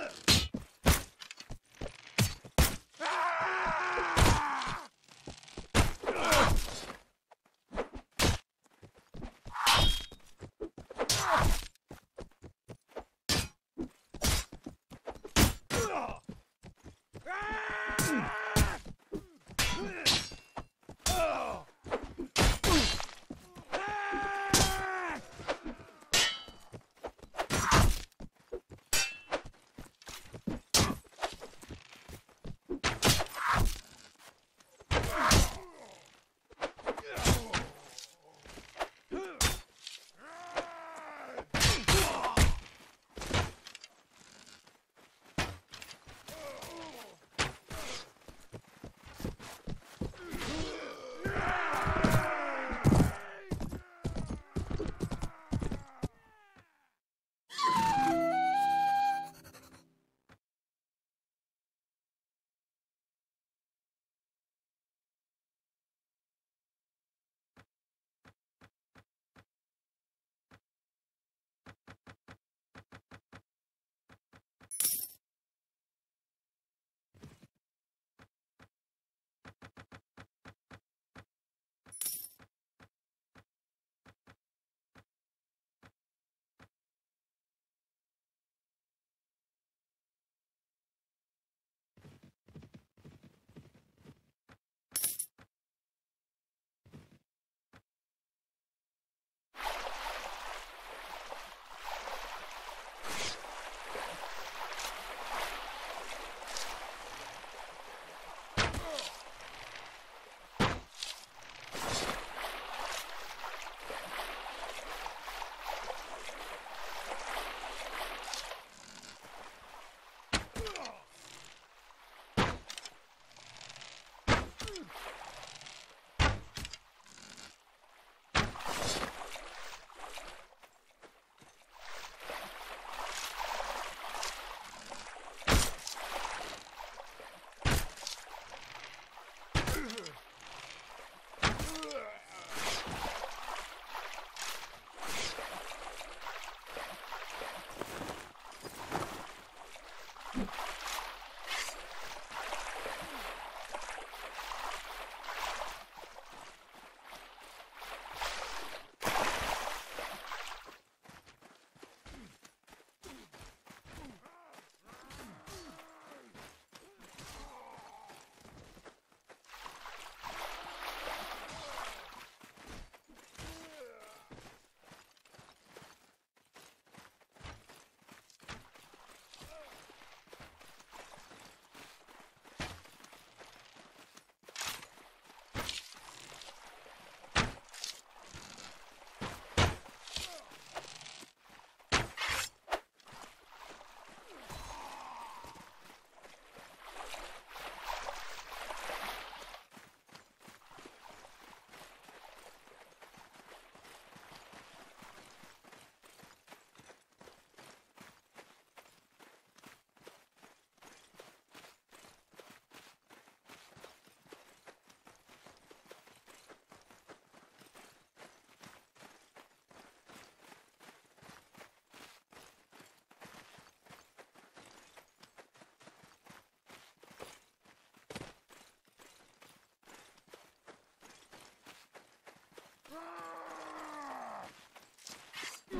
Ugh.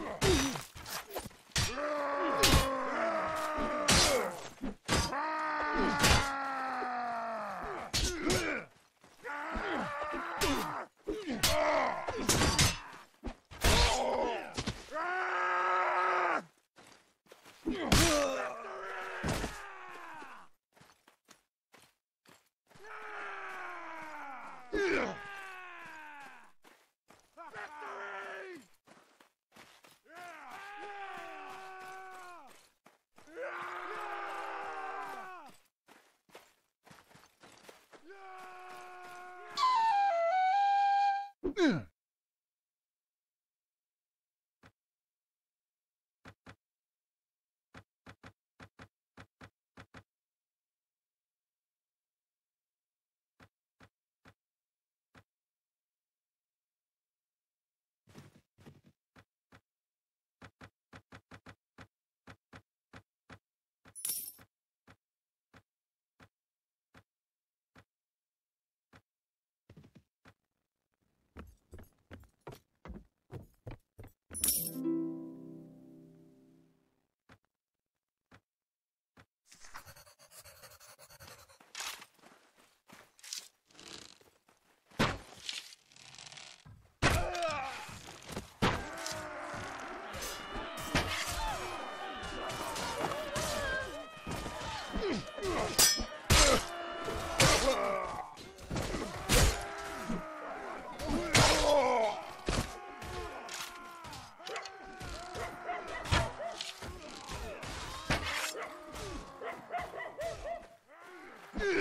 Ugh!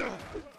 Ugh.